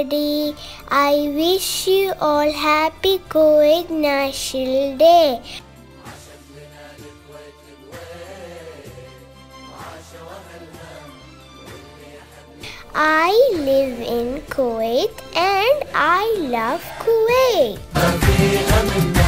everybody. I wish you all happy Coed National Day. I live in Kuwait and I love Kuwait.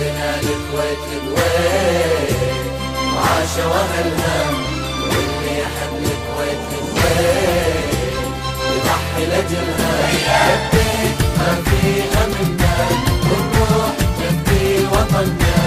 لنا الكويت كويت وعاشا وهلها واللي يحب الكويت كويت يضحي لاجلها لبيك ما فيها منا والروح تبكي وطننا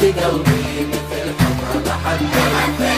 في قلبي مثل حمرة حبيت